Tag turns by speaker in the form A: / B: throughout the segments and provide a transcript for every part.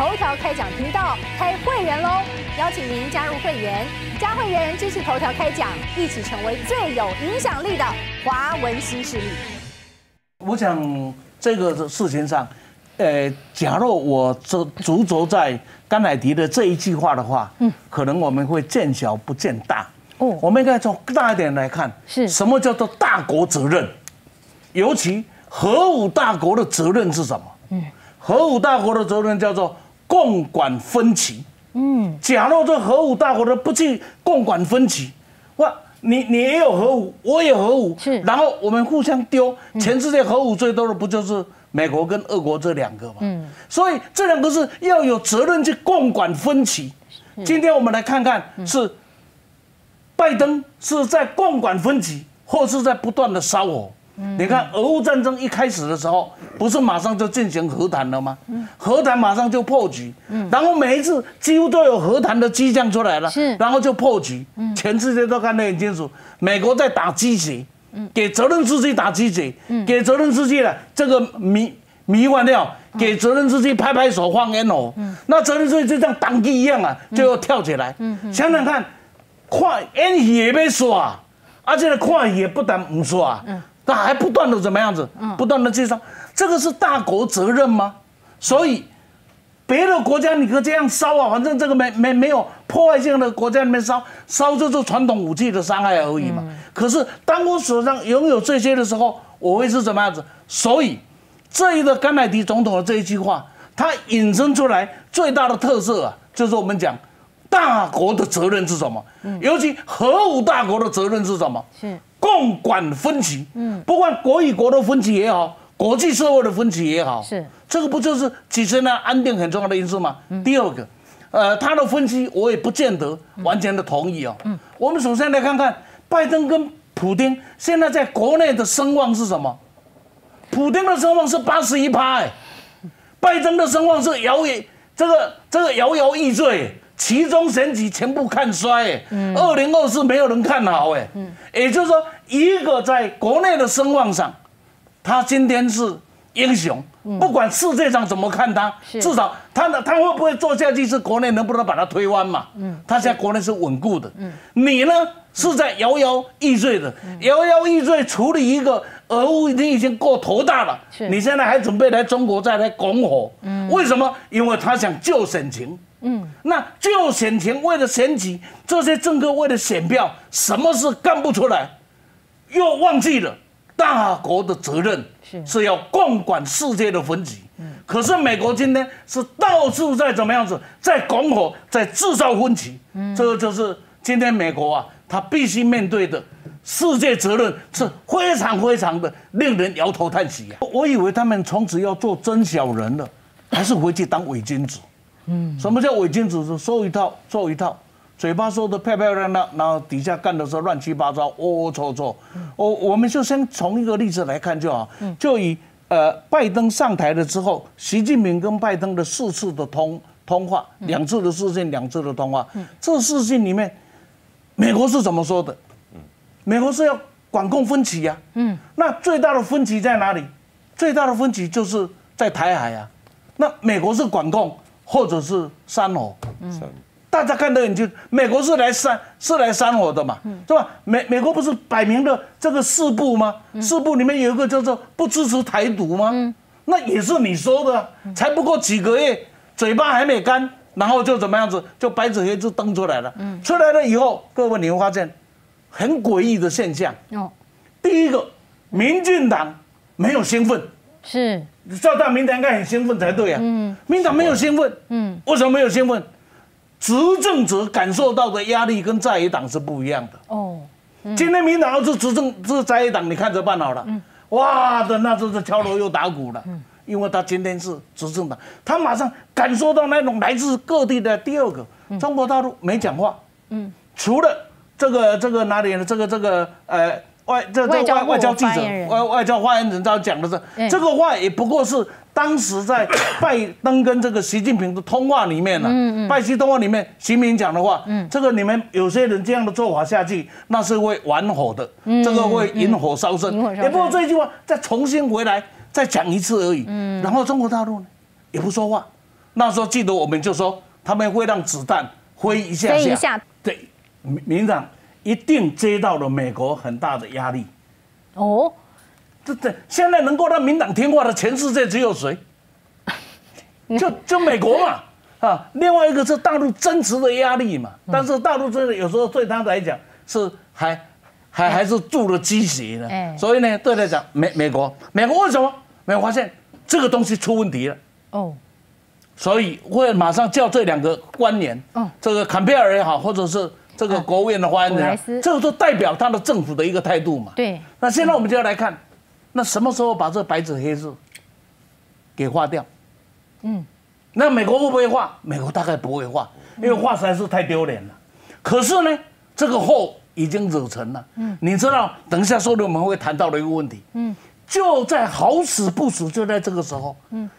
A: 头条开讲频道开会员喽！邀请您加入会员，加会员支持头条开讲，一起成为最有影响力的华文新势力。
B: 我想这个事情上，呃，假若我这执着在甘乃迪的这一句话的话，嗯，可能我们会见小不见大。哦，我们应该从大一点来看，
A: 是
B: 什么叫做大国责任？尤其核武大国的责任是什么？嗯，核武大国的责任叫做共管分歧。嗯，假若这核武大国都不去共管分歧，哇，你你也有核武，我也核武，
A: 是，
B: 然后我们互相丢，全世界核武最多的不就是美国跟俄国这两个吗？嗯，所以这两个是要有责任去共管分歧。今天我们来看看是。拜登是在共管分歧，或是在不断的烧火。你看，俄乌战争一开始的时候，不是马上就进行和谈了吗？和谈马上就破局。然后每一次几乎都有和谈的迹象出来了，然后就破局。全世界都看得很清楚，美国在打鸡血，给责任司机打鸡血，给责任司机了这个迷迷幻料，给责任司机拍拍手放烟火。那责任司机就像当机一样啊，就要跳起来。想想看。看演戏也被耍，而且呢，看也不但不耍，嗯，他还不断的怎么样子，嗯，不断的介绍，这个是大国责任吗？所以别的国家你可这样烧啊，反正这个没没没有破坏性的国家里面烧烧就是传统武器的伤害而已嘛。可是当我手上拥有这些的时候，我会是什么样子？所以这一个甘乃迪总统的这一句话，他引申出来最大的特色啊，就是我们讲。大国的责任是什么？尤其核武大国的责任是什么？
A: 是
B: 共管分歧。嗯，不管国与国的分歧也好，国际社会的分歧也好，
A: 是
B: 这个不就是几十年安定很重要的因素吗？第二个，呃，他的分析我也不见得完全的同意哦。嗯，我们首先来看看拜登跟普京现在在国内的声望是什么？普京的声望是八十一趴，哎，拜登的声望是摇曳，这个这个摇摇欲坠。其中选举全部看衰，哎，二零二四没有人看好，哎，也就是说，一个在国内的声望上，他今天是英雄，不管世界上怎么看他，至少他的他会不会做下去，是国内能不能把他推弯嘛？嗯，他现在国内是稳固的，嗯，你呢是在摇摇欲坠的，摇摇欲坠处理一个俄乌，你已经够头大了，你现在还准备来中国再来拱火，嗯，为什么？因为他想救沈晴。嗯，那就选情为了选举，这些政客为了选票，什么事干不出来，又忘记了大国的责任是是要共管世界的分歧。嗯，可是美国今天是到处在怎么样子，在拱火，在制造分歧。嗯，这个就是今天美国啊，他必须面对的世界责任是非常非常的令人摇头叹息啊！我以为他们从此要做真小人了，还是回去当伪君子。嗯，什么叫伪君子？是说一套做一套，嘴巴说的漂漂亮亮，然后底下干的时候乱七八糟，龌龊臭臭。我我们就先从一个例子来看就好。就以呃拜登上台了之后，习近平跟拜登的四次的通通话，两次的视讯，两次的通话。这视讯里面，美国是怎么说的？美国是要管控分歧呀。嗯，那最大的分歧在哪里？最大的分歧就是在台海啊。那美国是管控。或者是山火，嗯，大家看得很清，美国是来山是来山火的嘛，是吧？美美国不是摆明了这个四部吗？四部里面有一个叫做不支持台独吗？那也是你说的，才不过几个月，嘴巴还没干，然后就怎么样子，就白纸黑字登出来了。出来了以后，各位你会发现很诡异的现象。哦，第一个，民进党没有兴奋。
A: 是，
B: 照到民党应该很兴奋才对啊。嗯，民党没有兴奋。嗯，为什么没有兴奋？执政者感受到的压力跟在野党是不一样的。哦，今天民党要是执政是在野党，你看着办好了。嗯，哇的那就是敲锣又打鼓了。嗯，因为他今天是执政党，他马上感受到那种来自各地的第二个中国大陆没讲话。嗯，除了这个这个哪里呢？这个这个呃。外这这外外交记者外外交发言人他讲的是这个话也不过是当时在拜登跟这个习近平的通话里面呢，拜习通话里面习近平讲的话，这个你们有些人这样的做法下去，那是会玩火的，这个会引火烧身。也不过这句话再重新回来再讲一次而已。然后中国大陆呢也不说话，那时候记得我们就说他们会让子弹飞一下下，对，民民进党一定接到了美国很大的压力。
A: 哦，
B: 这这现在能够让民党听话的全世界只有谁？就就美国嘛，啊，另外一个是大陆真实的压力嘛。但是大陆真的有时候对他来讲是还还还是注了鸡血呢。
A: 哎
B: 所以呢，对他来讲，美美国美国为什么？没有发现这个东西出问题了。
A: 哦，
B: 所以会马上叫这两个官员，
A: 嗯
B: 这个坎贝尔也好，或者是这个国务院的发言人这个都代表他的政府的一个态度嘛。
A: 对，
B: 那现在我们就要来看，那什么时候把这白纸黑字给划掉？
A: 嗯，
B: 那美国会不会画？美国大概不会画，因为画实在是太丢脸了。可是呢，这个祸已经惹成了。嗯，你知道，等一下说的我们会谈到的一个问题。嗯，就在好死不死，就在这个时候。嗯，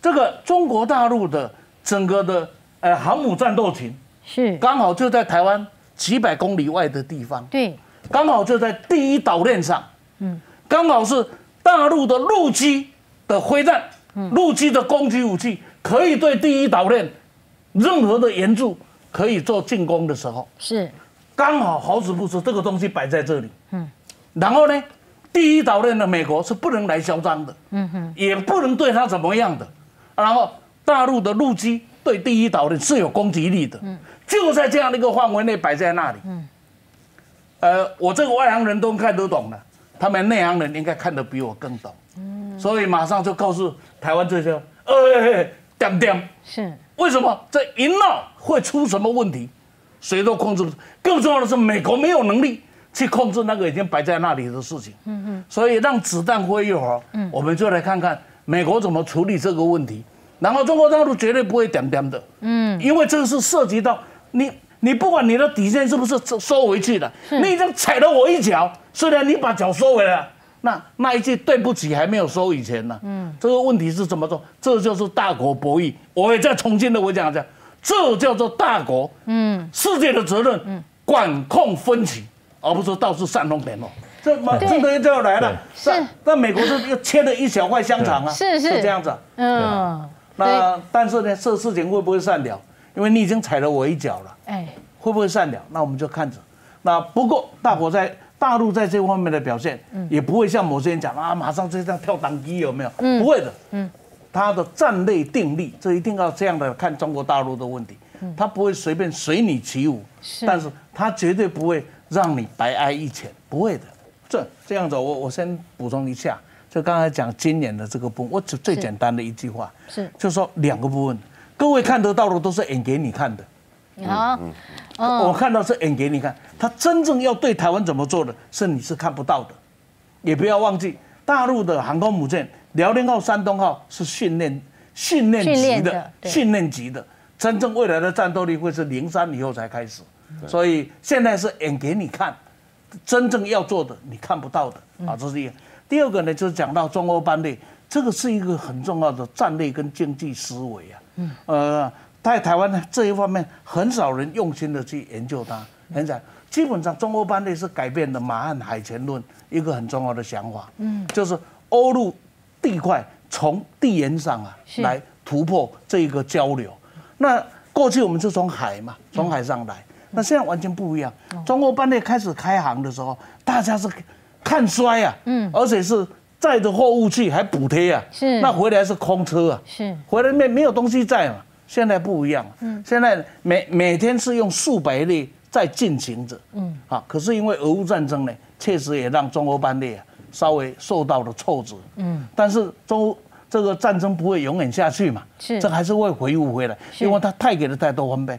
B: 这个中国大陆的整个的呃航母战斗群，
A: 是，
B: 刚好就在台湾几百公里外的地方。
A: 对，
B: 刚好就在第一岛链上，嗯，刚好是大陆的陆基的飞弹，陆基的攻击武器可以对第一岛链任何的援助可以做进攻的时候，
A: 是，
B: 刚好好死不死这个东西摆在这里，嗯，然后呢，第一岛链的美国是不能来嚣张的，嗯哼，也不能对他怎么样的，然后大陆的陆基对第一岛链是有攻击力的，嗯，就在这样的一个范围内摆在那里，嗯，呃，我这个外行人都看得懂了，他们内行人应该看得比我更懂，嗯，所以马上就告诉台湾这些，呃，点点。
A: 是，
B: 为什么这一闹会出什么问题？谁都控制不住。更重要的是，美国没有能力去控制那个已经摆在那里的事情。嗯嗯。所以让子弹飞一会儿，嗯，我们就来看看美国怎么处理这个问题。然后中国大陆绝对不会点点的，嗯，因为这个是涉及到你，你不管你的底线是不是收收回去的，你已经踩了我一脚，虽然你把脚收回来了。那那一句对不起还没有收以前呢，嗯，这个问题是怎么做？这就是大国博弈。我也再重新的我讲讲，这叫做大国，嗯，世界的责任，嗯，管控分歧，而不是到处煽风点火。这马
A: 对。
B: 这个就要来了，
A: 是
B: 那那美国是又切了一小块香肠啊，
A: 是是。
B: 这样子啊。
A: 嗯，
B: 那但是呢，这事情会不会善了？因为你已经踩了我一脚了。
A: 哎，
B: 会不会善了？那我们就看着。那不过大伙在大陆在这方面的表现，也不会像某些人讲啊，马上就这样跳档机有没有？不会的。嗯，他的战略定力，这一定要这样的看中国大陆的问题。他不会随便随你起舞，
A: 是
B: 但是他绝对不会让你白挨一拳，不会的。这这样子，我我先补充一下，就刚才讲今年的这个部分，我只最
A: 是
B: 简单的一句话，
A: 是，
B: 就是说两个部分，各位看得到的都是演给你看的。
A: 好，
B: 我看到是演给你看，他真正要对台湾怎么做的，是你是看不到的。也不要忘记，大陆的航空母舰辽宁号、山东号是训练训练
A: 训
B: 级的训练级的，真正未来的战斗力会是零三以后才开始。所以现在是演给你看，真正要做的你看不到的。啊，这是一个。第二个呢，就是讲到中欧班列，这个是一个很重要的战略跟经济思维啊。嗯。呃，在台湾呢这一方面，很少人用心的去研究它。很少，基本上中欧班列是改变了马汉海权论一个很重要的想法。嗯。就是欧陆地块从地缘上啊来突破这一个交流。那过去我们是从海嘛，从海上来，那现在完全不一样。中欧班列开始开航的时候，大家是看衰啊，嗯，而且是载着货物去还补贴啊，
A: 是。
B: 那回来是空车啊，
A: 是。
B: 回来没没有东西载嘛。现在不一样，嗯，现在每每天是用数百列在进行着，嗯，啊，可是因为俄乌战争呢，确实也让中欧班列啊稍微受到了挫折，嗯，但是中欧这个战争不会永远下去嘛，
A: 是。
B: 这还是会回复回来，因为它太给了太多分配。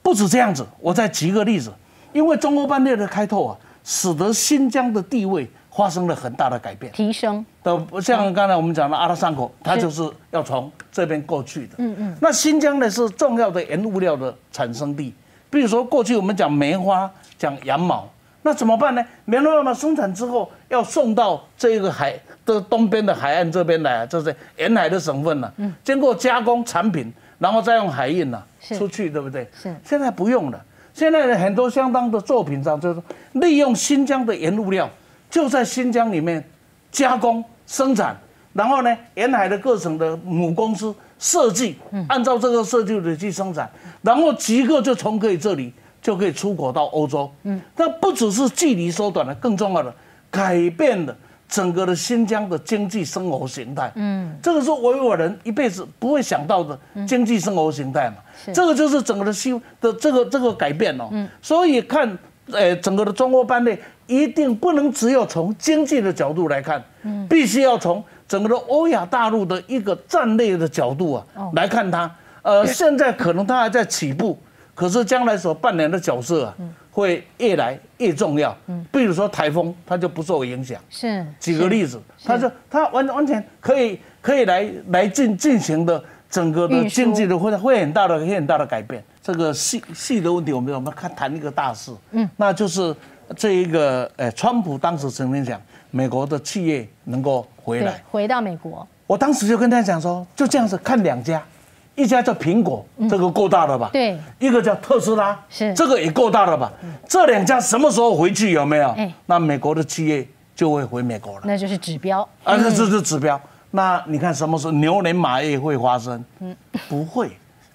B: 不止这样子，我再举个例子，因为中欧班列的开拓啊，使得新疆的地位发生了很大的改变。
A: 提升，
B: 都像刚才我们讲的阿拉善口，它就是要从这边过去的。嗯嗯。那新疆呢是重要的原物料的产生地，比如说过去我们讲棉花、讲羊毛，那怎么办呢？棉花嘛生产之后要送到这个海的东边的海岸这边来啊，这是沿海的省份呢、嗯。经过加工产品，然后再用海运呢、
A: 是
B: 出去，对不对？
A: 是
B: 现在不用了，现在的很多相当的作品上就是利用新疆的原物料，就在新疆里面加工生产，然后呢，沿海的各省的母公司设计，按照这个设计的去生产，然后即刻就从可以这里就可以出口到欧洲。嗯，那不只是距离缩短了，更重要的改变了整个的新疆的经济生活形态。嗯，这个是维吾尔人一辈子不会想到的经济生活形态嘛。这个就是整个的西的这个这个改变哦。嗯，所以看，呃，整个的中欧班列一定不能只有从经济的角度来看，嗯，必须要从。整个的欧亚大陆的一个战略的角度啊，来看它，呃，现在可能它还在起步，可是将来所扮演的角色啊，会越来越重要。嗯，比如说台风，它就不受影响。
A: 是，
B: 举个例子，它就它完完全可以可以来来进进行的整个的经济的会会很大的会很大的改变。这个细细的问题，我们我们看谈一个大事，嗯，那就是这一个，呃，川普当时曾经讲。美国的企业能够回来，
A: 回到美国。
B: 我当时就跟他讲说，就这样子看两家，一家叫苹果，这个够大了吧？
A: 对。
B: 一个叫特斯拉，
A: 是
B: 这个也够大了吧？这两家什么时候回去有没有？哎，那美国的企业就会回美国了。
A: 那就是指标
B: 啊，那这是指标。那你看什么时候牛年马月会发生？嗯，不会。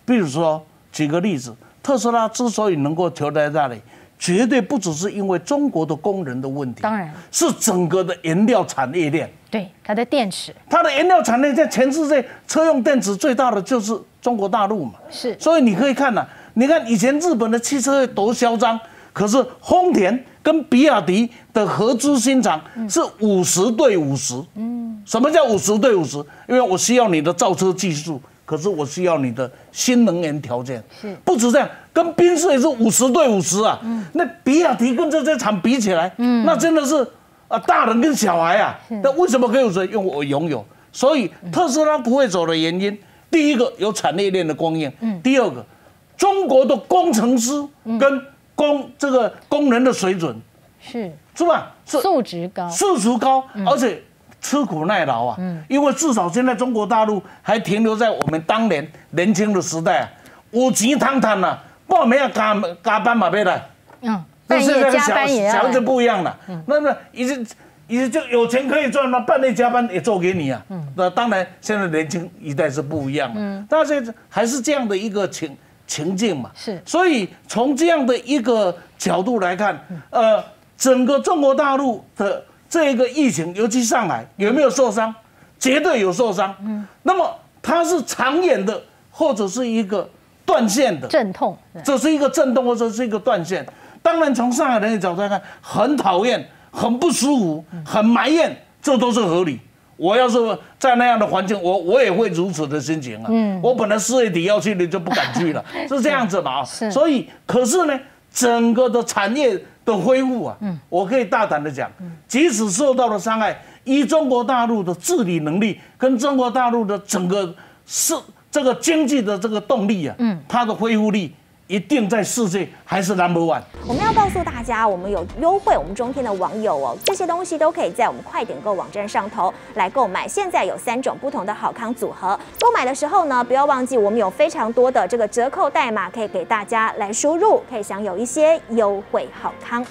B: 比如说举个例子，特斯拉之所以能够留在那里。绝对不只是因为中国的工人的问题，
A: 当然
B: 是整个的原料产业链。
A: 对，它的电池，
B: 它的原料产业在全世界车用电池最大的就是中国大陆嘛。
A: 是，
B: 所以你可以看呐，你看以前日本的汽车多嚣张，可是丰田跟比亚迪的合资新厂是五十对五十。嗯，什么叫五十对五十？因为我需要你的造车技术。可是我需要你的新能源条件，
A: 是
B: 不止这样，跟宾士也是五十对五十啊。嗯，那比亚迪跟这些厂比起来，嗯，那真的是啊，大人跟小孩啊。那为什么可以说？因为我拥有，所以特斯拉不会走的原因，第一个有产业链的供应，嗯，第二个中国的工程师跟工这个工人的水准
A: 是
B: 是吧？
A: 素质高，
B: 素质高，而且。吃苦耐劳啊，嗯，因为至少现在中国大陆还停留在我们当年年轻的时代啊，五级汤汤呐，报没有加加班嘛，别的，
A: 嗯，半夜加班也
B: 小孩子不一样了，嗯。那那已经已经就有钱可以赚嘛，半夜加班也做给你啊，嗯，那当然现在年轻一代是不一样嗯，但是还是这样的一个情情境嘛，
A: 是，
B: 所以从这样的一个角度来看，呃，整个中国大陆的。这一个疫情，尤其上海有没有受伤？绝对有受伤。嗯，那么它是长远的，或者是一个断线的
A: 阵痛，
B: 这是一个阵痛，或者是一个断线。当然，从上海人的角度来看，很讨厌，很不舒服，很埋怨，这都是合理。我要是在那样的环境，我我也会如此的心情啊。嗯，我本来四月底要去的，就不敢去了，是这样子嘛？是。所以，可是呢，整个的产业。的恢复啊，嗯，我可以大胆的讲，即使受到了伤害，以中国大陆的治理能力跟中国大陆的整个是这个经济的这个动力啊，嗯，它的恢复力。一定在世界还是 number one。
C: 我们要告诉大家，我们有优惠，我们中天的网友哦，这些东西都可以在我们快点购网站上头来购买。现在有三种不同的好康组合，购买的时候呢，不要忘记我们有非常多的这个折扣代码可以给大家来输入，可以享有一些优惠好康。